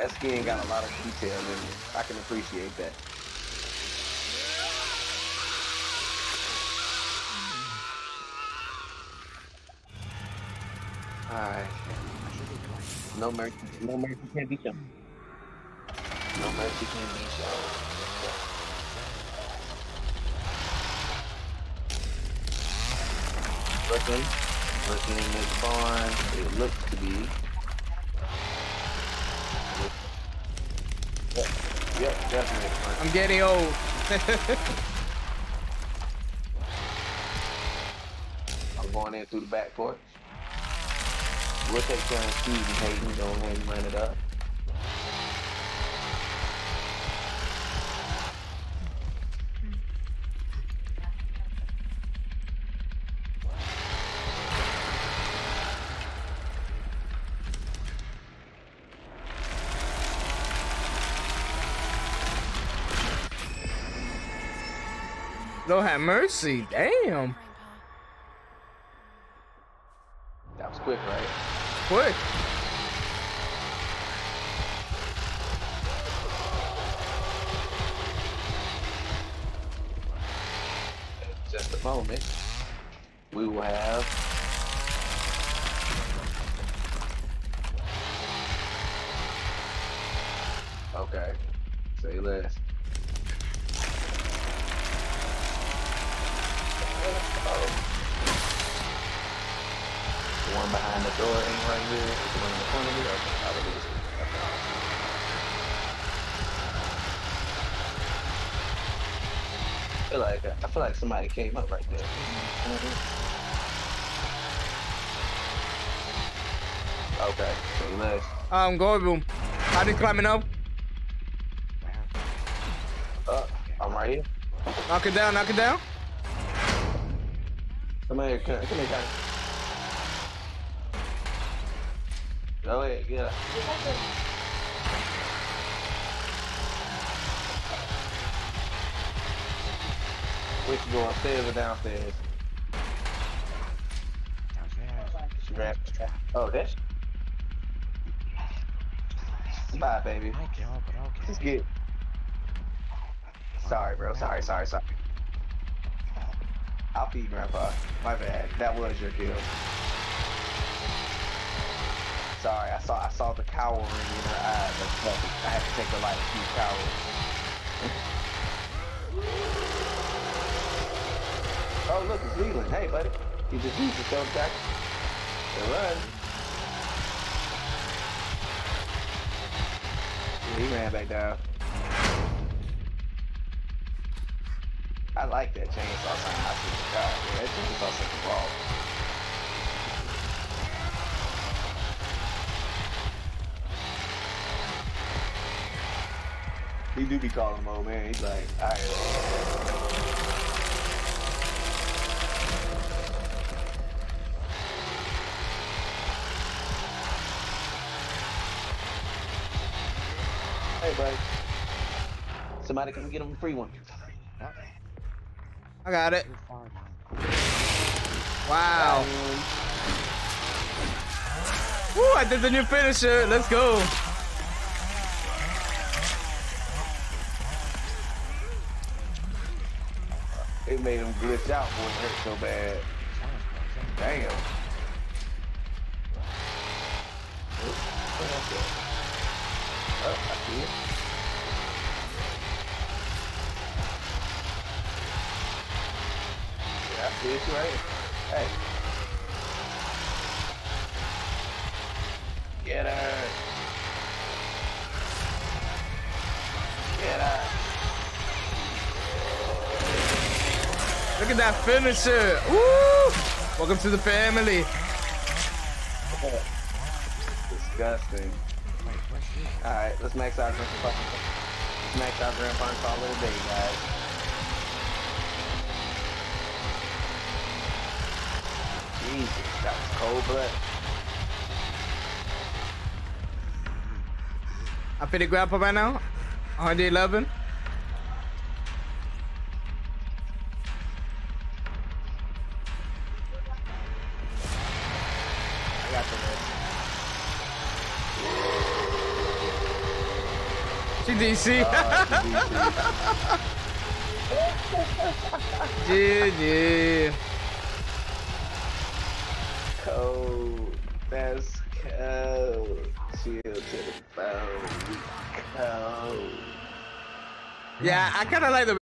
that skin got a lot of detail in it. I can appreciate that. Alright. No mercy. No mercy can be shown. No mercy can be shown. Looking in this barn. It looks to be. Definitely. I'm getting old. I'm going in through the back porch. We'll take turns Steve and Hayden. Ahead and run it up. Lord have mercy. Damn. That was quick, right? Quick. In just a moment, we will have Okay. Say less. The one behind the door ain't right here. The one in the corner here. Okay, I believe it's I feel like I feel like somebody came up right there. Okay, so let's Um, go boom. How did climbing up? up. I'm right here. Knock it down, knock it down. Come here, come, here, come here, guys. Go ahead, get up. Which you go upstairs or downstairs? She. Oh, that's. Bye, baby. Just get. Sorry, bro. Sorry, sorry, sorry. I'll feed Grandpa. My bad. That was your kill. Sorry, I saw I saw the cowering in her eyes. I, had to take her like she's cowering. oh look, it's Leland. Hey, buddy. He just used the stone attack to run. Yeah, he ran back down. I like that chainsaw sound. I the car. Yeah, that chainsaw sound raw. He do be calling him old man. He's like, alright. Hey, buddy. Somebody come get him a free one. I got it. Wow. Woo, I did the new finisher. Let's go. It made him glitch out when it hurt so bad. Damn. Oop, what else there? Oh, I see it. Right. Hey. Get her. Get her. Look at that finisher. Woo! Welcome to the family. Disgusting. Alright, let's max out. Let's max out grandpa and call it a day, guys. Jesus, that was cold blood. I fit the grandpa right now. 111. I got the rest. She DC. Uh, GG. Code. That's code. Chill to the bone. Code. Yeah, I kind of like the